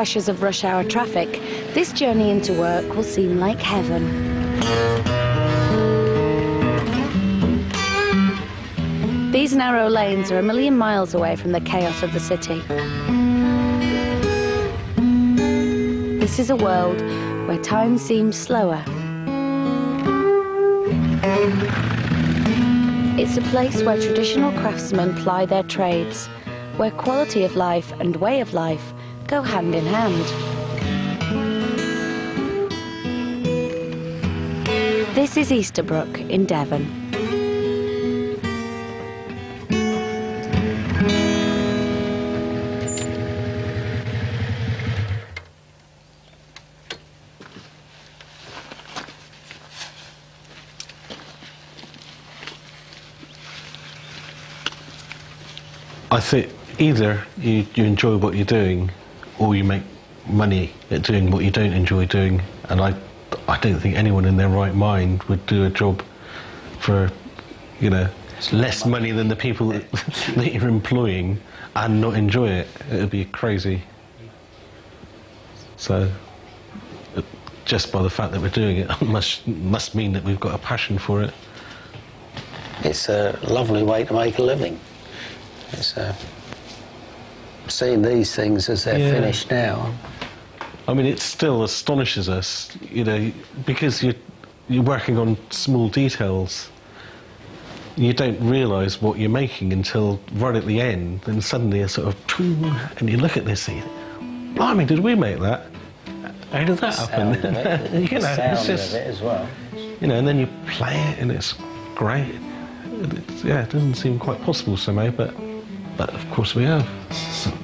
pressures of rush hour traffic, this journey into work will seem like heaven. These narrow lanes are a million miles away from the chaos of the city. This is a world where time seems slower. It's a place where traditional craftsmen ply their trades, where quality of life and way of life go hand in hand. This is Easterbrook in Devon. I think either you, you enjoy what you're doing or you make money at doing what you don't enjoy doing. And I, I don't think anyone in their right mind would do a job for, you know, less money than the people that, that you're employing and not enjoy it. It would be crazy. So, uh, just by the fact that we're doing it must, must mean that we've got a passion for it. It's a lovely way to make a living. It's uh, seeing these things as they're Yeah. finished now. I mean, it still astonishes us, you know, because you're, you're working on small details. You don't realise what you're making until right at the end, then suddenly a sort of, and you look at this and you think, blimey, did we make that? How did that happen? Sound of it, you know, it's just, it as well. you know, and then you play it and it's great. It's, yeah, it doesn't seem quite possible somehow, but, but of course we have. Andy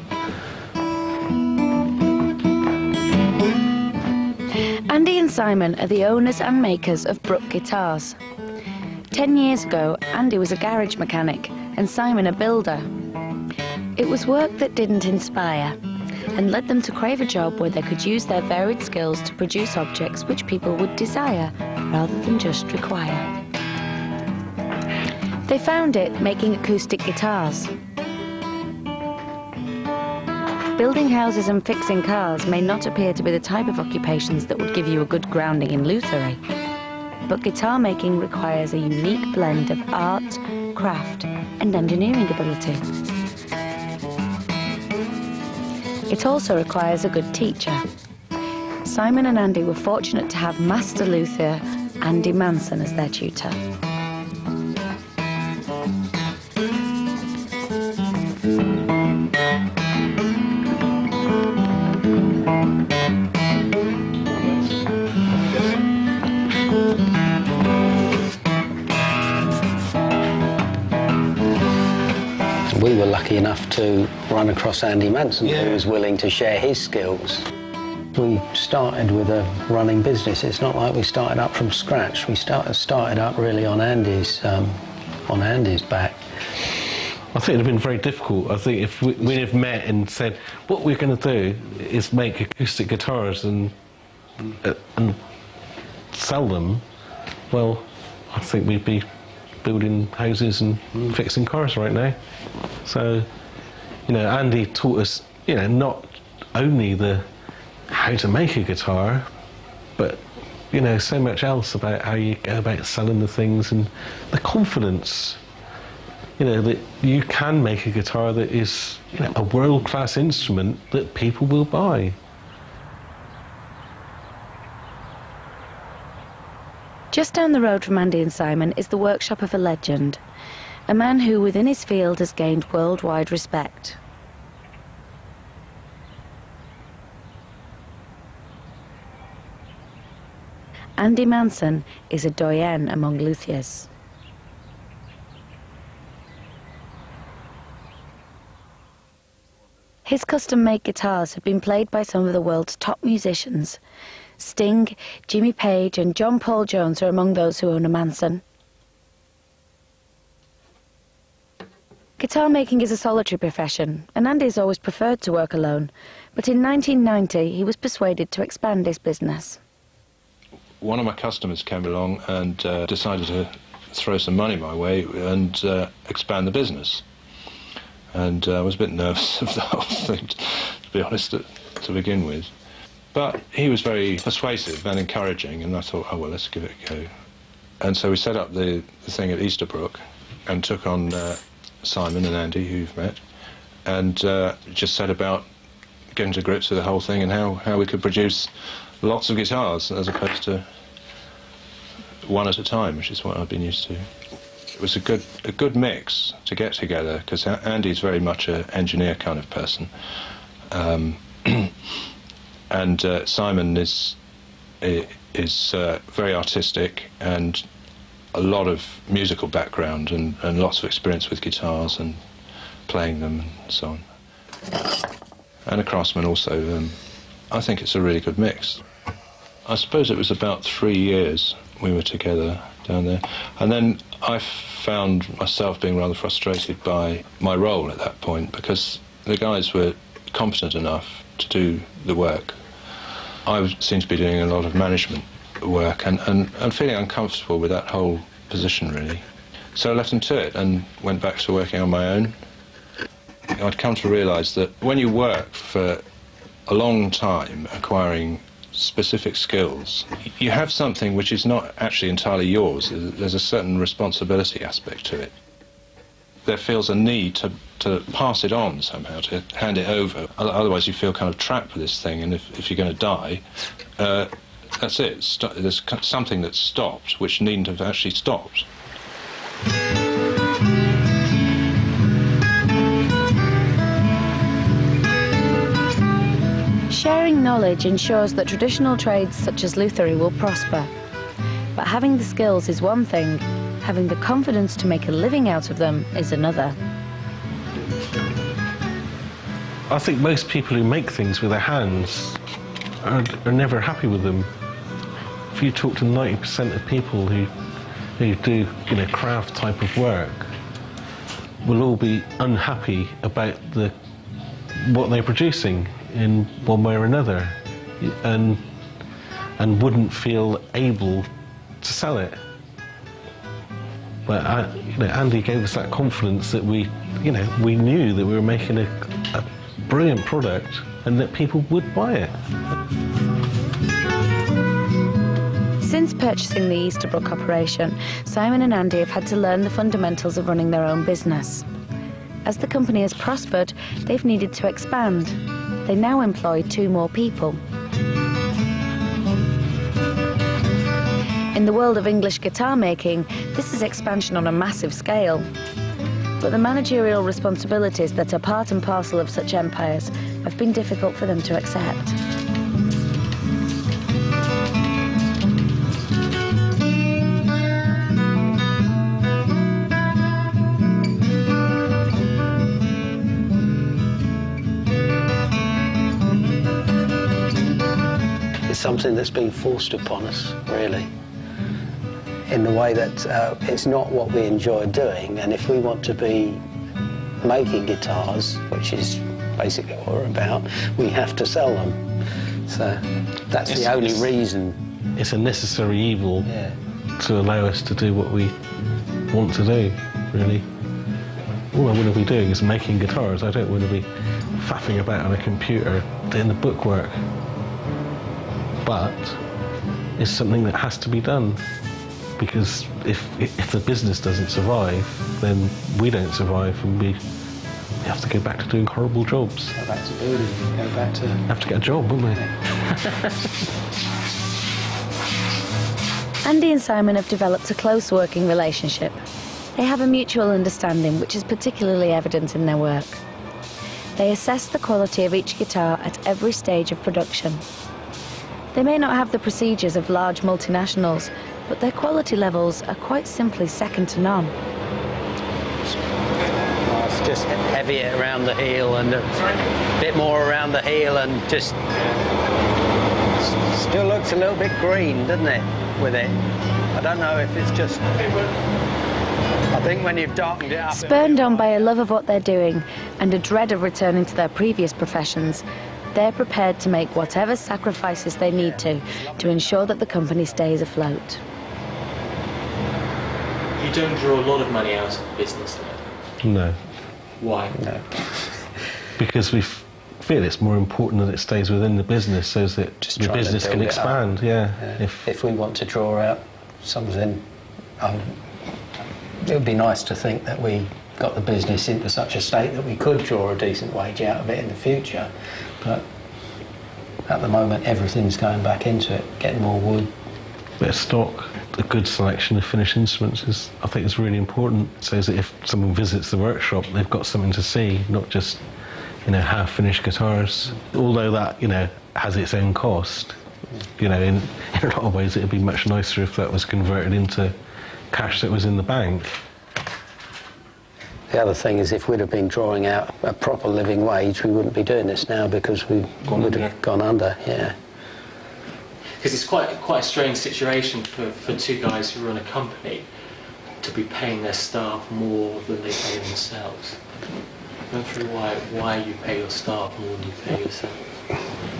Simon are the owners and makers of Brook Guitars. Ten years ago, Andy was a garage mechanic and Simon a builder. It was work that didn't inspire and led them to crave a job where they could use their varied skills to produce objects which people would desire rather than just require. They found it making acoustic guitars. Building houses and fixing cars may not appear to be the type of occupations that would give you a good grounding in lutherie. But guitar making requires a unique blend of art, craft, and engineering ability. It also requires a good teacher. Simon and Andy were fortunate to have master luthier Andy Manson as their tutor. Lucky enough to run across Andy Manson, Yeah. who was willing to share his skills. We started with a running business. It's not like we started up from scratch. We started started up really on Andy's um, on Andy's back. I think it would have been very difficult. I think if we, we'd have met and said, what we're going to do is make acoustic guitars and, uh, and sell them, well, I think we'd be building houses and fixing cars right now. So, you know, Andy taught us, you know, not only the how to make a guitar, but you know, so much else about how you go about selling the things and the confidence you know that you can make a guitar that is you know, a world class instrument that people will buy. Just down the road from Andy and Simon is the workshop of a legend, a man who within his field has gained worldwide respect. Andy Manson is a doyen among luthiers. His custom-made guitars have been played by some of the world's top musicians. Sting, Jimmy Page and John Paul Jones are among those who own a Manson. Guitar making is a solitary profession, and Andy has always preferred to work alone. But in 1990, he was persuaded to expand his business. one of my customers came along and uh, decided to throw some money my way and uh, expand the business. and uh, I was a bit nervous of the whole thing, to be honest, to, to begin with. But he was very persuasive and encouraging, and I thought, oh well, let's give it a go. And so we set up the, the thing at Easterbrook and took on uh, Simon and Andy, who you've met, and uh, just set about getting to grips with the whole thing and how, how we could produce lots of guitars as opposed to one at a time, which is what I've been used to. It was a good a good mix to get together because Andy's very much an engineer kind of person, um, and uh, Simon is is uh, very artistic and a lot of musical background and, and lots of experience with guitars and playing them and so on. And a craftsman also. Um, I think it's a really good mix. I suppose it was about three years we were together down there. And then I found myself being rather frustrated by my role at that point because the guys were competent enough to do the work. I seemed to be doing a lot of management work and, and, and feeling uncomfortable with that whole position, really. So I left them to it and went back to working on my own. I'd come to realise that when you work for a long time acquiring specific skills, you have something which is not actually entirely yours. There's a certain responsibility aspect to it. There feels a need to, to pass it on somehow, to hand it over. Otherwise, you feel kind of trapped with this thing, and if, if you're going to die, uh, that's it. There's something that's stopped which needn't have actually stopped. Sharing knowledge ensures that traditional trades such as lutherie will prosper. But having the skills is one thing, having the confidence to make a living out of them is another. I think most people who make things with their hands are, are never happy with them. If you talk to 90% of people who, who do you know, craft type of work, will all be unhappy about the, what they're producing in one way or another and, and wouldn't feel able to sell it. But I, you know, Andy gave us that confidence that we, you know, we knew that we were making a, a brilliant product and that people would buy it. Purchasing the Easterbrook operation, Simon and Andy have had to learn the fundamentals of running their own business. As the company has prospered, they've needed to expand. They now employ two more people. In the world of English guitar making, this is expansion on a massive scale. But the managerial responsibilities that are part and parcel of such empires have been difficult for them to accept. Something that's been forced upon us, really, in the way that uh, it's not what we enjoy doing. And if we want to be making guitars, which is basically what we're about, we have to sell them. So that's it's, the only reason. It's a necessary evil yeah. to allow us to do what we want to do, really. All I want to be doing is making guitars. I don't want to be faffing about on a computer doing the bookwork but it's something that has to be done because if, if the business doesn't survive, then we don't survive and we, we have to go back to doing horrible jobs. Go back to building, go back to... Have to get a job, won't we? Andy and Simon have developed a close working relationship. They have a mutual understanding which is particularly evident in their work. They assess the quality of each guitar at every stage of production. They may not have the procedures of large multinationals, but their quality levels are quite simply second to none. it's just heavier around the heel and a bit more around the heel and just still looks a little bit green, doesn't it, with it? I don't know if it's just... I think when you've darkened it up... Spurned on by a love of what they're doing and a dread of returning to their previous professions, they're prepared to make whatever sacrifices they need to to ensure that the company stays afloat. You don't draw a lot of money out of the business, No. Why? No. because we feel it's more important that it stays within the business so that Just the business can build it up. expand. Yeah. Yeah. If If we want to draw out something, um, it would be nice to think that we got the business into such a state that we could draw a decent wage out of it in the future. But at the moment, everything's going back into it, getting more wood. bit of stock, a good selection of finished instruments is, I think, is really important. So that if someone visits the workshop, they've got something to see, not just you know half-finished guitars. Although that you know has its own cost, you know, in, in a lot of ways, it'd be much nicer if that was converted into cash that was in the bank. The other thing is, if we'd have been drawing out a proper living wage, we wouldn't be doing this now because we Gone would under. have gone under. Yeah. Because it's quite quite a strange situation for, for two guys who run a company to be paying their staff more than they pay themselves. Go through why why you pay your staff more than you pay yourself.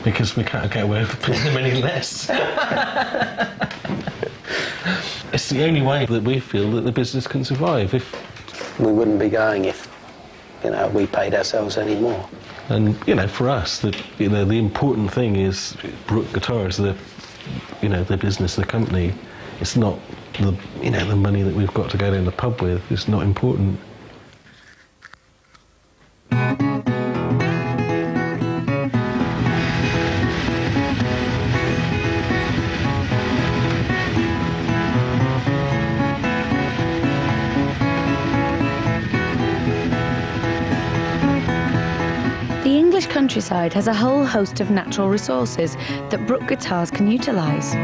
Because we can't get away with paying them any less. it's the only way that we feel that the business can survive. If We wouldn't be going if, you know, we paid ourselves any more. And you know, for us, the you know the important thing is Brook Guitars, the you know the business, the company. It's not the you know the money that we've got to go down the pub with. It's not important. Has a whole host of natural resources that Brook guitars can utilise.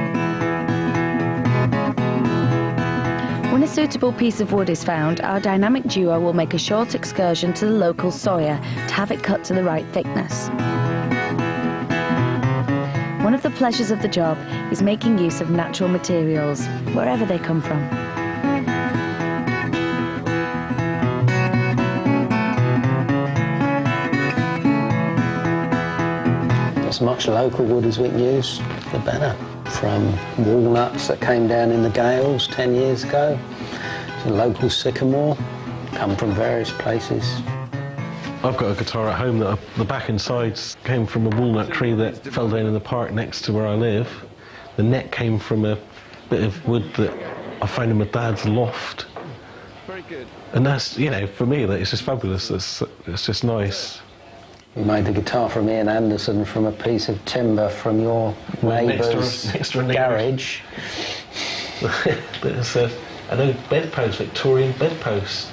When a suitable piece of wood is found, our dynamic duo will make a short excursion to the local sawyer to have it cut to the right thickness. One of the pleasures of the job is making use of natural materials, wherever they come from. Much local wood as we can use, the better. From walnuts that came down in the gales 10 years ago to local sycamore, come from various places. I've got a guitar at home that I, the back and sides came from a walnut tree that fell down in the park next to where I live. The neck came from a bit of wood that I found in my dad's loft. Very good. And that's, you know, for me, that it's just fabulous. It's, it's just nice. We made the guitar from Ian Anderson from a piece of timber from your Well, next door- neighbour's next door garage. There's a, an old bedpost, Victorian bedpost.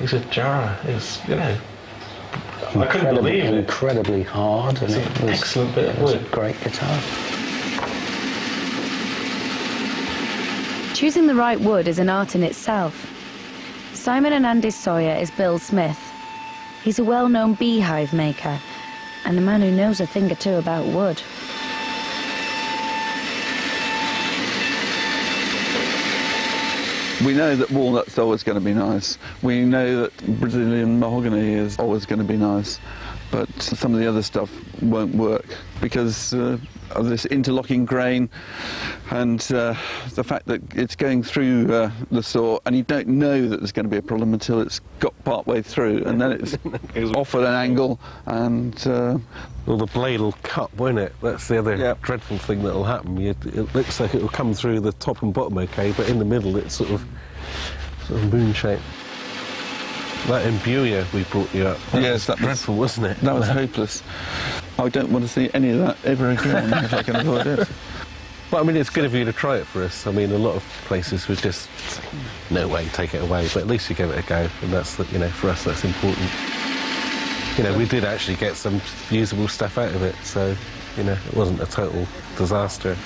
It's a jar. It's, you know, I couldn't Incredibly- believe it. Incredibly hard, and It's it was excellent bit of it was a wood. great guitar. Choosing the right wood is an art in itself. Simon and Andy Sawyer is Bill Smith. He's a well known beehive maker and a man who knows a thing or two about wood. We know that walnut's always going to be nice. We know that Brazilian mahogany is always going to be nice. But some of the other stuff won't work because uh, of this interlocking grain and uh, the fact that it's going through uh, the saw and you don't know that there's going to be a problem until it's got part way through and then it's off at an angle and uh, Well, the blade will cut, won't it? That's the other dreadful thing that'll happen. You, it looks like it'll come through the top and bottom okay, but in the middle it's sort of sort of moon shape. That imbuia we brought you up. That Yes, was that was- dreadful, wasn't it? that was hopeless. I don't want to see any of that ever again if I can avoid it. Well, I mean, it's good of you to try it for us. I mean, a lot of places would just no way, take it away. But at least you gave it a go, and that's the, you know for us that's important. You know, we did actually get some usable stuff out of it, so you know it wasn't a total disaster.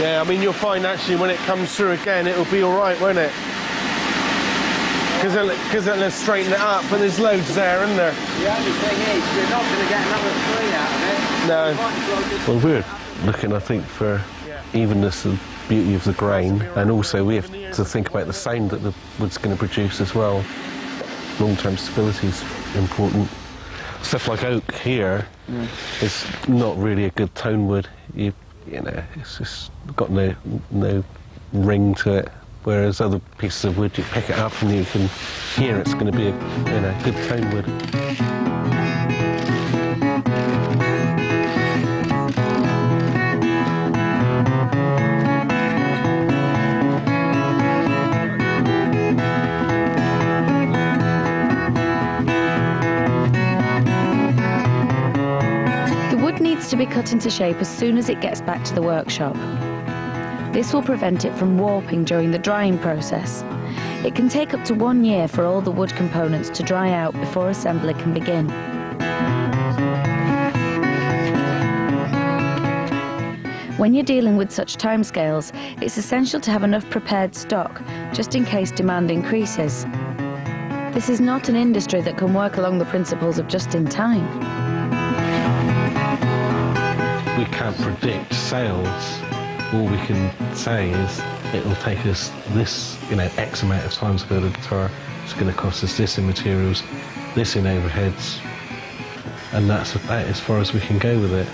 Yeah, I mean, you'll find actually when it comes through again, it'll be all right, won't it? Because it'll, 'cause it'll straighten it up, but there's loads there, isn't there? The only thing is, you're not going to get another three out of it. No. Well, we're looking, I think, for evenness and beauty of the grain, and also we have to think about the sound that the wood's going to produce as well. Long-term stability is important. Stuff like oak here here is not really a good tone wood. You, you know, it's just got no no ring to it. Whereas other pieces of wood, you pick it up and you can hear it's going to be a you know, good tone wood. The wood needs to be cut into shape as soon as it gets back to the workshop. This will prevent it from warping during the drying process. It can take up to one year for all the wood components to dry out before assembly can begin. When you're dealing with such timescales, it's essential to have enough prepared stock just in case demand increases. This is not an industry that can work along the principles of just in time. We can't predict sales. All we can say is it'll take us this, you know, X amount of time to build a guitar. It's going to cost us this in materials, this in overheads, and that's about as far as we can go with it.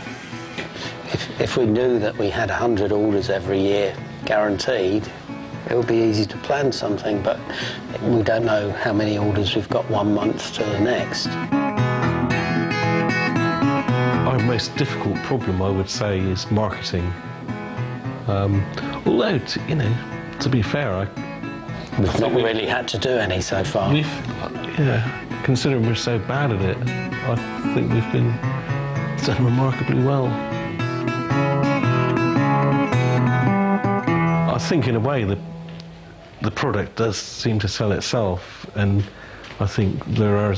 If, if we knew that we had 100 orders every year guaranteed, it would be easy to plan something, but we don't know how many orders we've got one month to the next. Our most difficult problem, I would say, is marketing. Um, although, to, you know, to be fair, I, We've not really had to do any so far. we've, yeah, considering we're so bad at it, I think we've been done remarkably well. I think, in a way, the the product does seem to sell itself, and I think there are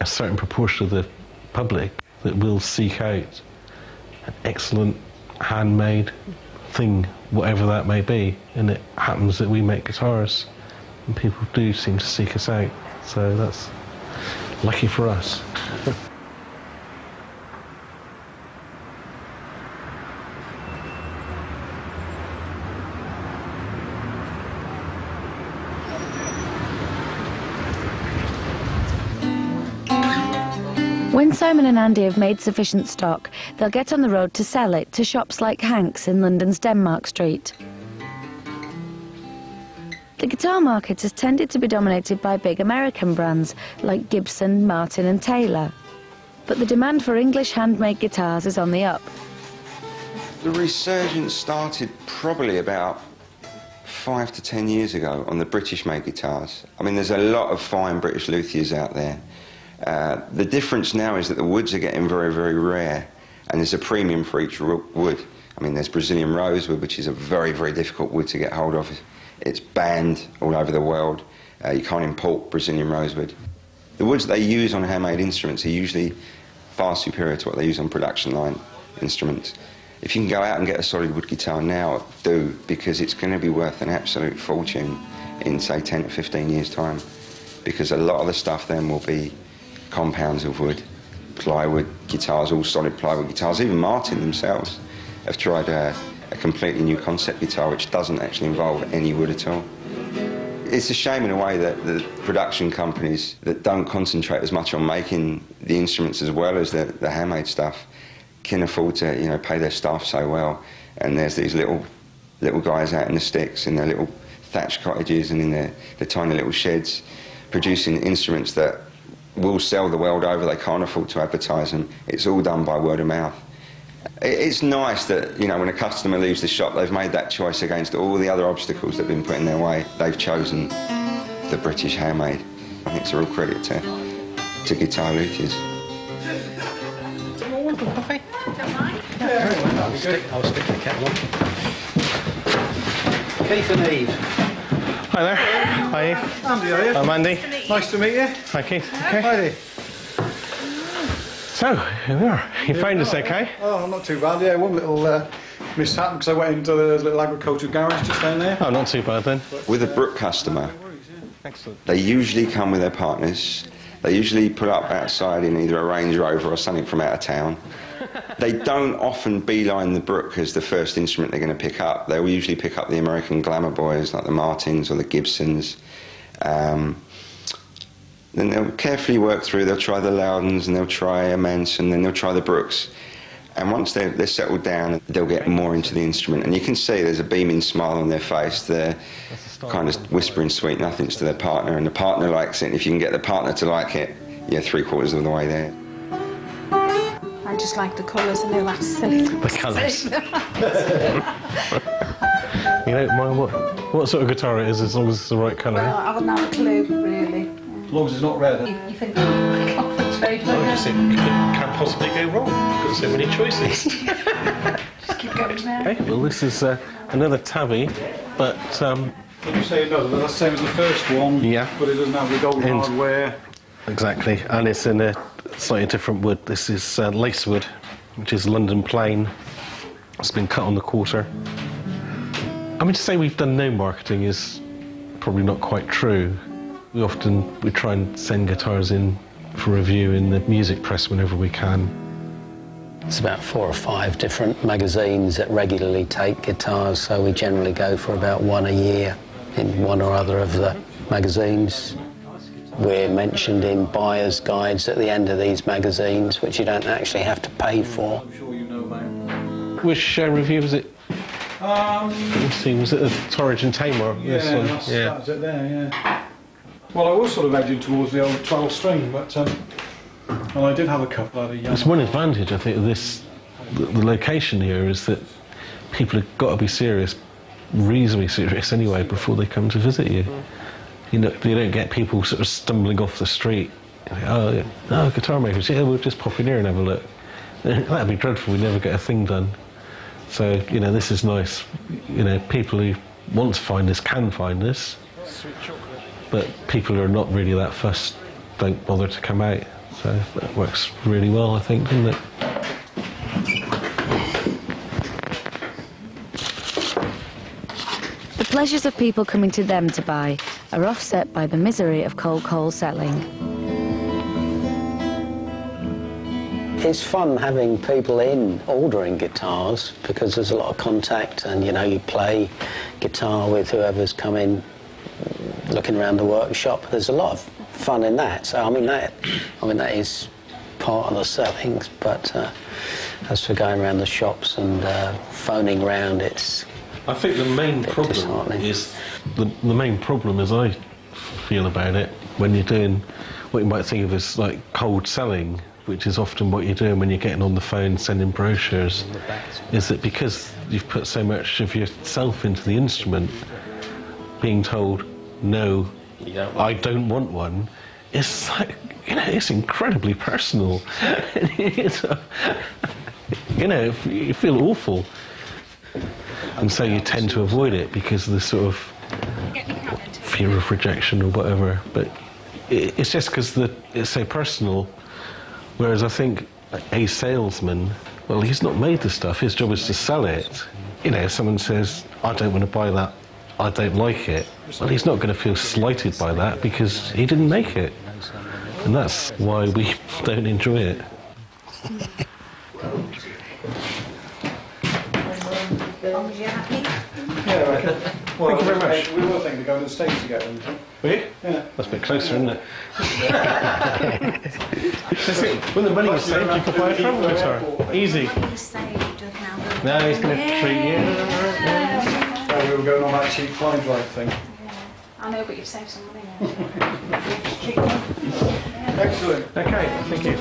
a certain proportion of the public that will seek out an excellent handmade thing, whatever that may be. And it happens that we make guitars, and people do seem to seek us out. So that's lucky for us. When Simon and Andy have made sufficient stock, they'll get on the road to sell it to shops like Hank's in London's Denmark Street. The guitar market has tended to be dominated by big American brands like Gibson, Martin, and Taylor. But the demand for English handmade guitars is on the up. The resurgence started probably about five to ten years ago on the British-made guitars. I mean, there's a lot of fine British luthiers out there. Uh, the difference now is that the woods are getting very, very rare, and there's a premium for each wood. I mean, there's Brazilian rosewood, which is a very, very difficult wood to get hold of. It's banned all over the world. Uh, you can't import Brazilian rosewood. The woods they use on handmade instruments are usually far superior to what they use on production line instruments. If you can go out and get a solid wood guitar now, do, because it's going to be worth an absolute fortune in, say, 10 to 15 years' time. Because a lot of the stuff then will be compounds of wood, plywood guitars, all solid plywood guitars. Even Martin themselves have tried a, a completely new concept guitar which doesn't actually involve any wood at all. It's a shame in a way that the production companies that don't concentrate as much on making the instruments as well as the, the handmade stuff can afford to, you know, pay their staff so well. And there's these little little guys out in the sticks in their little thatched cottages and in their, their tiny little sheds producing instruments that will sell the world over. They can't afford to advertise them. It's all done by word of mouth. It's nice that, you know, when a customer leaves the shop, they've made that choice against all the other obstacles that have been put in their way. They've chosen the British handmade. I think it's a real credit to, to guitar luthiers. I'll stick, I'll stick the kettle on. Keith and Eve. Hi there. Hi, Eve. Andy, are you? I'm Andy. Nice to meet you. Hi, Keith. Okay. Hi there. So, here we are. You found us okay? Oh, not too bad. Yeah, one little uh, mishap because I went into the little agricultural garage just down there. Oh, not too bad then. With a Brook customer, Excellent. they usually come with their partners. They usually put up outside in either a Range Rover or something from out of town. They don't often beeline the Brook as the first instrument they're going to pick up. They will usually pick up the American glamour boys like the Martins or the Gibsons. Um, then they'll carefully work through. They'll try the Lowdens and they'll try a Manson and then they'll try the Brooks. And once they're, they're settled down, they'll get more into the instrument. And you can see there's a beaming smile on their face. They're kind of whispering sweet nothings to their partner, and the partner likes it. And if you can get the partner to like it, you're three quarters of the way there. I just like the colours and they're like silly. The colours. you don't mind what, what sort of guitar it is as long as it's the right colour. Well, I wouldn't have a clue, really. As long as it's not red. You, you think, oh my God, that's very I clever. just think you can't possibly go wrong. You've got so many choices. Just keep going there. okay, well, this is uh, another tabby, but um, When you say no, that's the same as the first one. Yeah. But it doesn't have the gold And- hardware. exactly, and it's in a slightly different wood. This is uh, lacewood, which is London plane. It's been cut on the quarter. I mean, to say we've done no marketing is probably not quite true. We often we try and send guitars in for review in the music press whenever we can. It's about four or five different magazines that regularly take guitars, so we generally go for about one a year in one or other of the magazines. We're mentioned in buyer's guides at the end of these magazines, which you don't actually have to pay for. I'm sure you know about. Which uh, review was it? Um, Let me see, was it the Torridge and Tamar? yeah, this one? that's, yeah. that's it there, yeah. Well, I was sort of edging towards the old 12 string, but um, and I did have a couple out of young. That's one advantage, I think, of this, the, the location here is that people have got to be serious, reasonably serious anyway, before they come to visit you. You know, you don't get people sort of stumbling off the street. Oh, oh, guitar makers, yeah, we'll just pop in here and have a look. That'd be dreadful, we never get a thing done. So, you know, this is nice. You know, people who want to find this can find this, but people who are not really that fussed don't bother to come out. So that works really well, I think, doesn't it? The pleasures of people coming to them to buy are offset by the misery of cold coal selling. It's fun having people in ordering guitars because there's a lot of contact and you know you play guitar with whoever's coming looking around the workshop. There's a lot of fun in that. So I mean that I mean that is part of the sellings. But uh, as for going around the shops and uh, phoning around, it's I think the main problem is the, the main problem as I feel about it when you're doing what you might think of as like cold selling, which is often what you're doing when you're getting on the phone sending brochures, is that because you've put so much of yourself into the instrument, being told no, I don't want one, it's like you know it's incredibly personal. You know you feel awful and so you tend to avoid it because of the sort of fear of rejection or whatever. But it's just because it's so personal. Whereas I think a salesman, well, he's not made the stuff. His job is to sell it. You know, if someone says, "I don't want to buy that," I don't like it. Well, he's not going to feel slighted by that because he didn't make it, and that's why we don't enjoy it. long as you're happy. Yeah, I. Well, Thank you very much. We were thinking of going to the States to get them. Really? Yeah. That's a bit closer, isn't it? That's. When the money is saved, you can buy a travel guitar. Easy. He's saved now. No, he's going to treat you. Oh, we were going on that cheap flying drive thing. I know, but you've saved some money now. Excellent. Okay, thank you.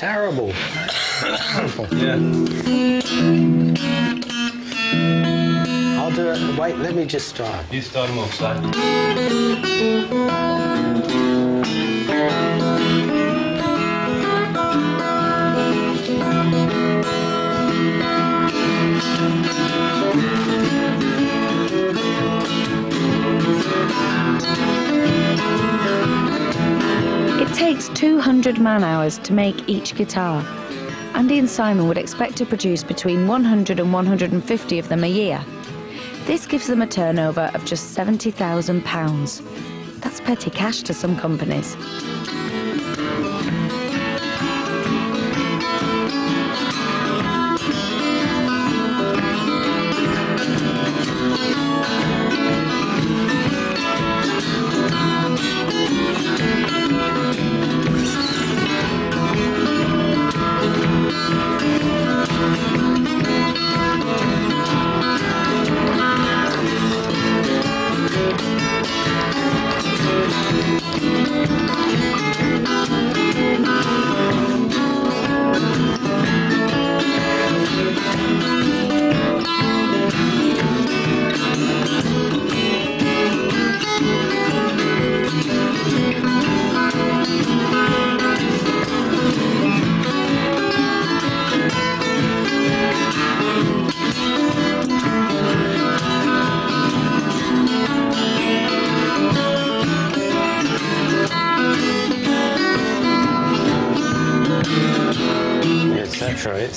Terrible. Yeah. I'll do it. Wait, let me just start. You start them off, Si. It takes 200 man hours to make each guitar. Andy and Simon would expect to produce between 100 and 150 of them a year. This gives them a turnover of just £70,000. That's petty cash to some companies.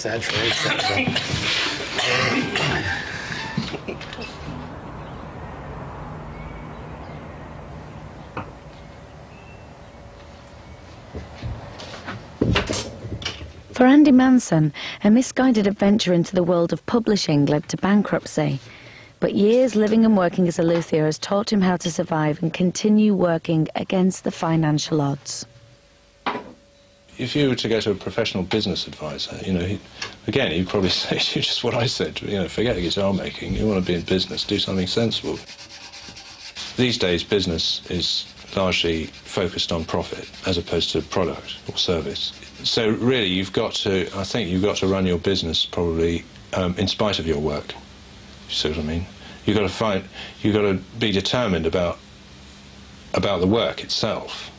Etc. For Andy Manson, a misguided adventure into the world of publishing led to bankruptcy. But years living and working as a luthier has taught him how to survive and continue working against the financial odds. If you were to go to a professional business advisor, you know, he, again, he'd probably say to you just what I said. You know, forget guitar making. You want to be in business, do something sensible. These days, business is largely focused on profit as opposed to product or service. So really, you've got to. I think you've got to run your business probably um, in spite of your work. You see what I mean? You've got to find. You've got to be determined about about the work itself,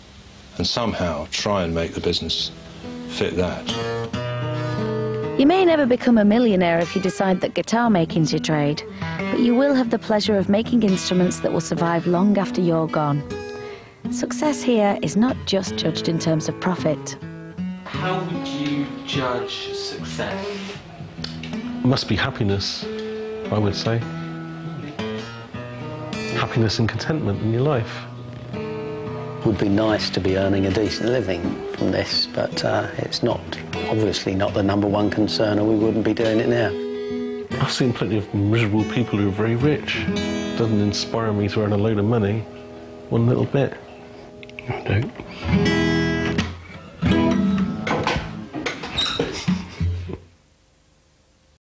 and somehow try and make the business fit that. You may never become a millionaire if you decide that guitar making's your trade, but you will have the pleasure of making instruments that will survive long after you're gone. Success here is not just judged in terms of profit. How would you judge success? Must be happiness, I would say. Happiness and contentment in your life. Would be nice to be earning a decent living from this, but uh, it's not, obviously not the number one concern, or we wouldn't be doing it now. I've seen plenty of miserable people who are very rich. Doesn't inspire me to earn a load of money, one little bit. I do.